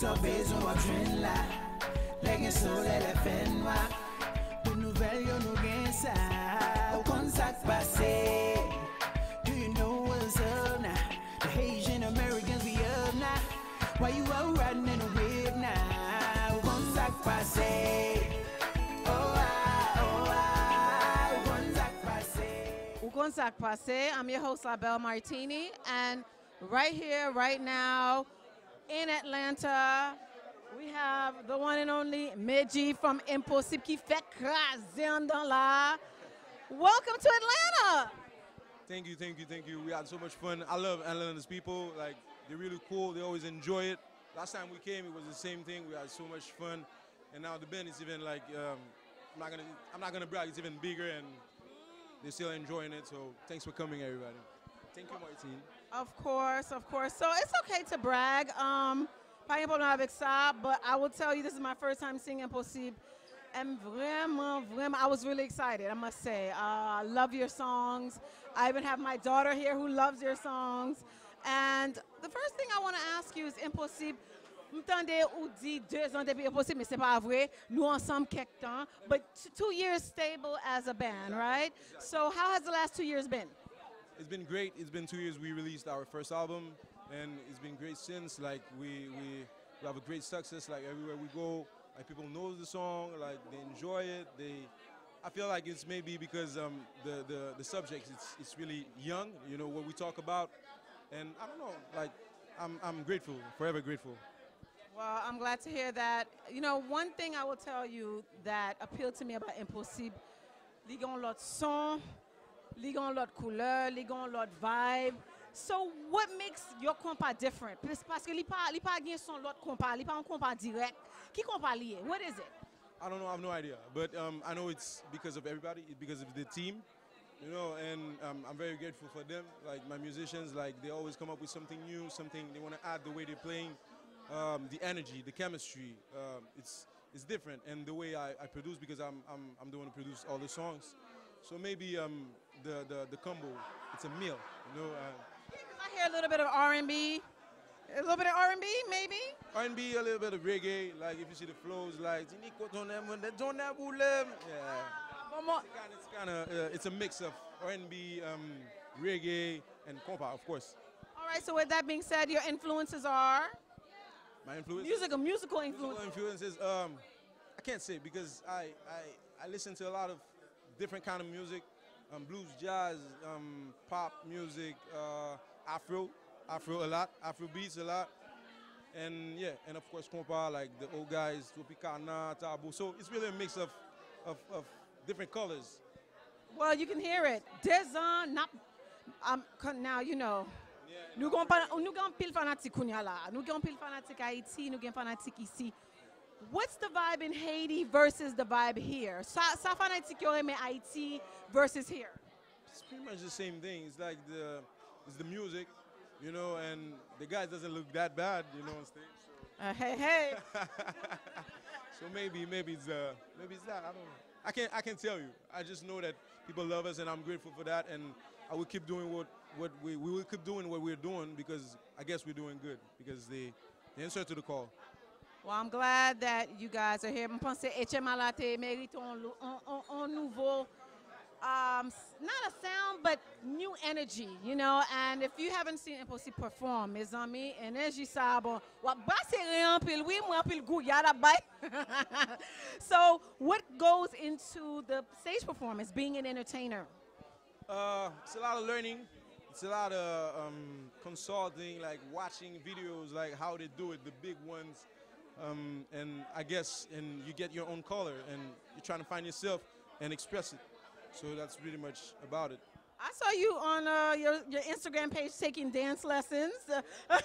train là. Yo nous gain ça. Au contact passé. Do you know what's up now? The Haitian Americans we up now. Why you out riding in a whip now? Au contact passé. Oh ah, oh ah, au contact passé. Ou Konn Sak Pase. I'm your host, La Belle Martini, and right here, right now, in Atlanta, we have the one and only Medjy from Enposib qui fait craser en dans là. Welcome to Atlanta. Thank you, thank you, thank you. We had so much fun. I love Atlanta's people. Like they're really cool. They always enjoy it. Last time we came, it was the same thing. We had so much fun, and now the band is even like um, I'm not gonna I'm not gonna brag. It's even bigger, and they're still enjoying it. So thanks for coming, everybody. Thank you, Martine. Of course, of course. So it's okay to brag. Um, pas but I will tell you, this is my first time seeing Enposib. And vraiment, vraiment, I was really excited, I must say. Uh, I love your songs. I even have my daughter here who loves your songs. And the first thing I want to ask you is Enposib. M'tendez ou dit deux ans depuis Enposib, mais c'est pas vrai. Nous ensemble quelque temps. But two years stable as a band, right? So how has the last two years been? It's been great. It's been two years we released our first album, and it's been great since. Like we we, we have a great success. Like everywhere we go, like people know the song, like they enjoy it. They, I feel like it's maybe because um, the the the subject it's it's really young. You know what we talk about, and I don't know. Like I'm I'm grateful, forever grateful. Well, I'm glad to hear that. You know, one thing I will tell you that appealed to me about Enposib, li gon lot son, li gon lot couleur, li gon lot vibe. So what makes your compa different? Parce que li pa li pa gen son compa, li compa direct. Qui compa? What is it? I don't know. I have no idea, but um, I know it's because of everybody. It's because of the team, you know. And um, I'm very grateful for them. Like my musicians, like they always come up with something new, something they want to add the way they're playing, um, the energy, the chemistry. Um, it's it's different, and the way I, I produce because I'm, I'm I'm the one who produce all the songs. So maybe um, the, the the combo, it's a meal, you know. Uh, I hear a little bit of R&B. A little bit of R&B, maybe? R&B, a little bit of reggae. Like if you see the flows, like "Tiniko tonem, when they don't have ulem." yeah. Mo- It's kind of uh, it's a mix of R&B, um, reggae, and compa, of course. All right, so with that being said, your influences are My influence. musical, musical musical influences. Um, I can't say because I, I I listen to a lot of different kind of music, um, blues, jazz, um, pop music, uh, Afro, Afro a lot, Afro beats a lot, and yeah, and of course compa like the old guys, Tropicana, Tabou. So it's really a mix of of, of different colors. Well, you can hear it. Dezan, not, um, now you know. Avons nous avons pile fanatique là. Nous avons pile fanatique Haïti, nous avons fanatique ici. What's the vibe in Haiti versus the vibe here? Sa, sa fanatique yo Haiti versus here. It's pretty much the same thing. It's like the it's the music, you know, and the guy doesn't look that bad, you know, on stage. So. Uh, hey, hey. So maybe, maybe it's uh, maybe it's that. I don't know. I can't, I can't tell you. I just know that people love us, and I'm grateful for that. And I will keep doing what, what we, we will keep doing what we're doing because I guess we're doing good because they, they answer to the call. Well, I'm glad that you guys are here. Je pense que HM Alate mérite un, nouveau, um, not a sound, but new energy, you know. And if you haven't seen Enposib perform, mes amis, bon. Wa basse rien pile, oui, moi pile goût, yada bay. So, what goes into the stage performance, being an entertainer? Uh, it's a lot of learning. It's a lot of um, consulting, like watching videos, like how they do it, the big ones. Um, and I guess, and you get your own color, and you're trying to find yourself and express it. So that's really much about it. I saw you on uh, your, your Instagram page taking dance lessons. yeah, yeah,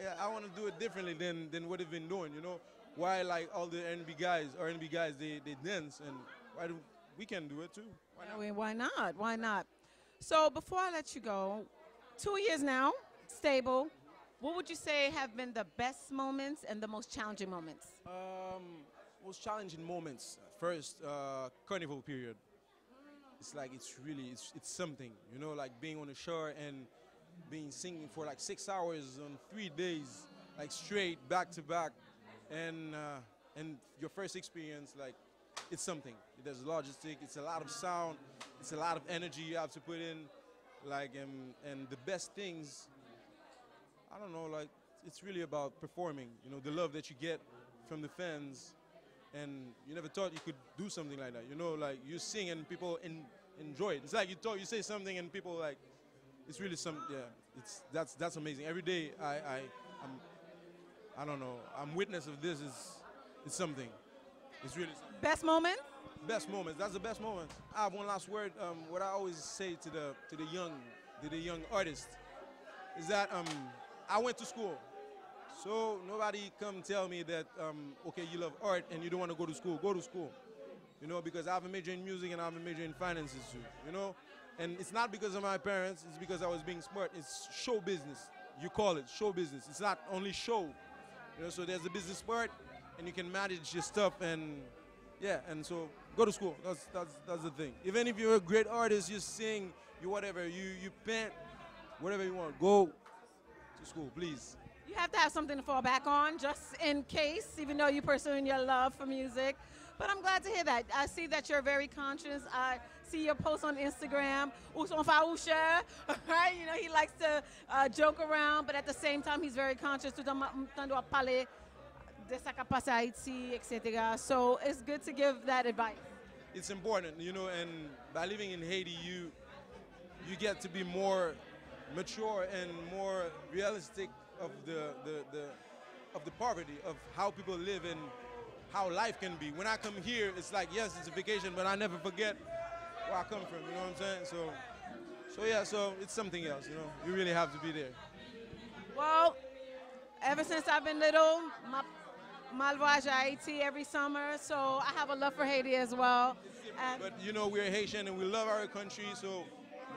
yeah. I want to do it differently than, than what they've been doing. You know, why like all the R&B guys, R&B guys, they, they dance, and why do we can do it too? Why I mean, why not? Why not? So before I let you go, two years now, stable. What would you say have been the best moments and the most challenging moments? Um, most challenging moments. First, uh, carnival period. It's like it's really it's it's something. You know, like being on the shore and being singing for like six hours on three days. like straight back to back, and uh, and your first experience, like it's something. There's logistic. It's a lot of sound. It's a lot of energy you have to put in, like and and the best things. I don't know, like it's really about performing. You know, the love that you get from the fans, and you never thought you could do something like that. You know, like you sing and people enjoy it. It's like you talk, you say something and people like, it's really some, yeah. It's that's that's amazing. Every day I I I'm, I don't know. I'm witness of this. Is it's something. It's really something. Best moment? Best moments. That's the best moment. I have one last word. Um, what I always say to the to the young to the young artist is that um, I went to school. So nobody come tell me that, um, okay, you love art and you don't want to go to school. Go to school. You know, because I have a major in music and I have a major in finances too. You know? And it's not because of my parents, it's because I was being smart. It's show business. You call it show business. It's not only show. You know, so there's a business part and you can manage your stuff and yeah, and so go to school. That's that's that's the thing. Even if you're a great artist, you sing, you whatever, you you paint, whatever you want, go to school, please. You have to have something to fall back on just in case, even though you're pursuing your love for music. But I'm glad to hear that. I see that you're very conscious. I see your posts on Instagram. right? You know, he likes to uh, joke around, but at the same time, he's very conscious. Tout le temps parler de sa capacité etc. So it's good to give that advice. It's important, you know, and by living in Haiti, you you get to be more mature and more realistic of the, the, the, of the poverty, of how people live and how life can be. When I come here, it's like, yes, it's a vacation, but I never forget where I come from, you know what I'm saying? So, so yeah, so it's something else, you know. You really have to be there. Well, ever since I've been little, my my voyage Haiti every summer, so I have a love for Haiti as well. But you know, we're Haitian and we love our country, so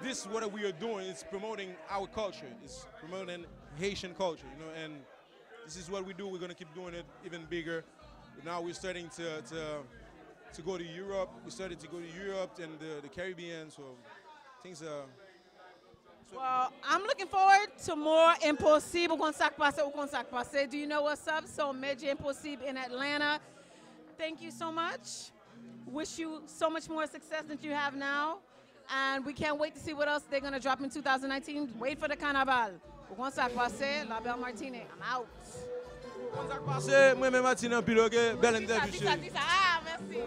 this what we are doing is promoting our culture. It's promoting Haitian culture, you know, and this is what we do. We're gonna keep doing it even bigger. Now we're starting to, to, to go to Europe. We started to go to Europe and the, the Caribbean, so things are. Well, I'm looking forward to more Enposib con sac passe ou con sac passe. Do you know what's up? So Medjy Enposib in Atlanta. Thank you so much. Wish you so much more success than you have now and we can't wait to see what else they're going to drop in 2019. Wait for the Carnaval. Pour ça passé, la belle Martine, I'm out. Pour passé, moi-même Martine en piloté belle interview. Ah, merci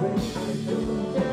baby,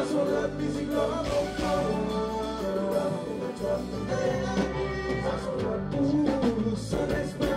Ooh, so let's go.